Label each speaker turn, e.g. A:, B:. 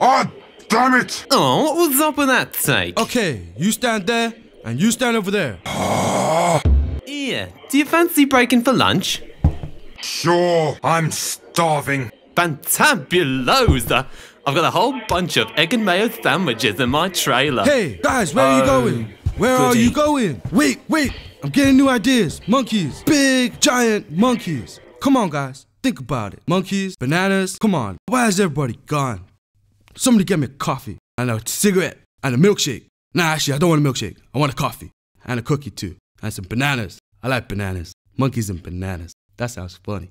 A: Oh, damn it!
B: Oh, what was up with that take?
C: Okay, you stand there, and you stand over there.
B: Yeah, do you fancy breaking for lunch?
A: Sure, I'm starving.
B: Fantabulosa! I've got a whole bunch of egg and mayo sandwiches in my trailer.
C: Hey, guys, where are you oh, going? Where are you going? Wait, wait, I'm getting new ideas. Monkeys, big, giant monkeys. Come on, guys, think about it. Monkeys, bananas, come on. Why is everybody gone? Somebody get me a coffee and a cigarette and a milkshake. Nah, actually, I don't want a milkshake. I want a coffee and a cookie too and some bananas. I like bananas. Monkeys and bananas. That sounds funny.